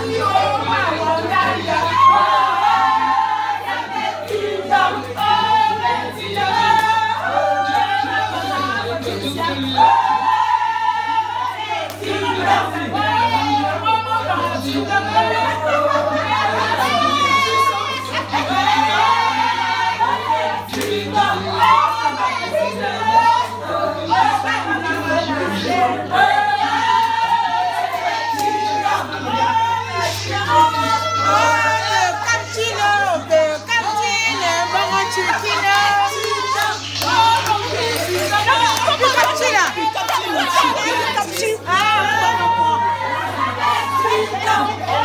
Thank you. Então,